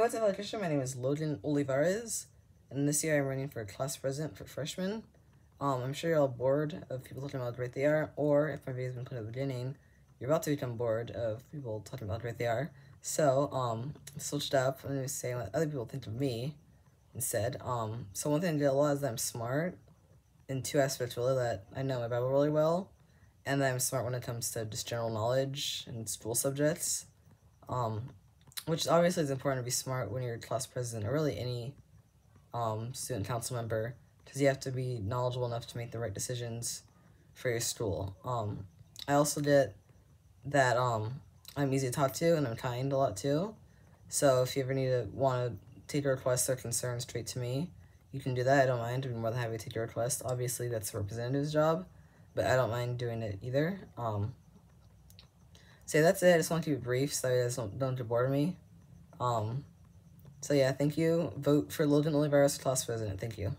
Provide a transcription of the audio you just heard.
what's up, Christian? My name is Logan Olivares, and this year I'm running for class president for freshmen. Um, I'm sure you're all bored of people talking about how great they are, or if my video's been put at the beginning, you're about to become bored of people talking about how great they are. So, um, switched up. I'm going to say what other people think of me instead. Um, so one thing I did a lot is that I'm smart in two aspects really, that I know my Bible really well, and that I'm smart when it comes to just general knowledge and school subjects. Um, which obviously is important to be smart when you're class president or really any um, student council member because you have to be knowledgeable enough to make the right decisions for your school. Um, I also get that um, I'm easy to talk to and I'm kind a lot too. So if you ever need to want to take a request or concern straight to me, you can do that. I don't mind. I'm more than happy to take your request. Obviously, that's the representative's job, but I don't mind doing it either. Um, so that's it. I just want to be brief so you guys don't, don't of me. Um, so yeah, thank you. Vote for Logan Olivares class president. Thank you.